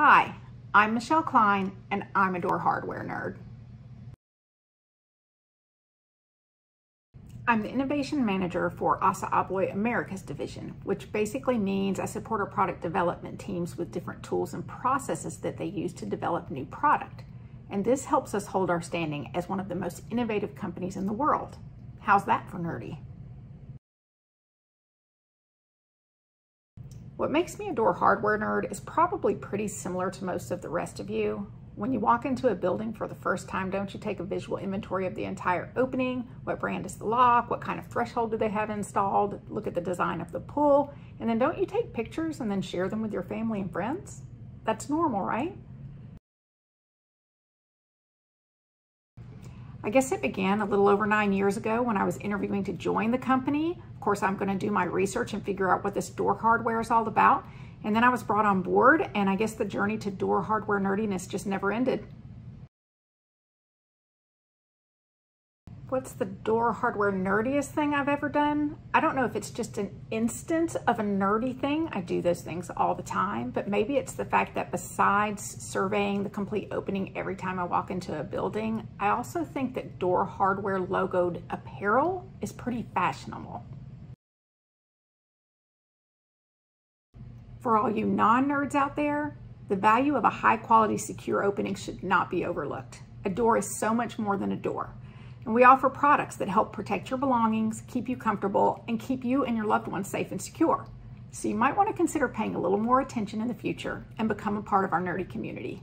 Hi, I'm Michelle Cline and I'm a door hardware nerd. I'm the Innovation Manager for ASSA ABLOY Americas Division, which basically means I support our product development teams with different tools and processes that they use to develop new product. And this helps us hold our standing as one of the most innovative companies in the world. How's that for nerdy? What makes me a door hardware nerd is probably pretty similar to most of the rest of you. When you walk into a building for the first time, don't you take a visual inventory of the entire opening? What brand is the lock? What kind of threshold do they have installed? Look at the design of the pull. And then don't you take pictures and then share them with your family and friends? That's normal, right? I guess it began a little over nine years ago when I was interviewing to join the company. Of course, I'm going to do my research and figure out what this door hardware is all about. And then I was brought on board, and I guess the journey to door hardware nerdiness just never ended. What's the door hardware nerdiest thing I've ever done? I don't know if it's just an instance of a nerdy thing. I do those things all the time, but maybe it's the fact that besides surveying the complete opening every time I walk into a building, I also think that door hardware logoed apparel is pretty fashionable. For all you non-nerds out there, the value of a high quality secure opening should not be overlooked. A door is so much more than a door. And we offer products that help protect your belongings, keep you comfortable, and keep you and your loved ones safe and secure. So you might want to consider paying a little more attention in the future and become a part of our nerdy community.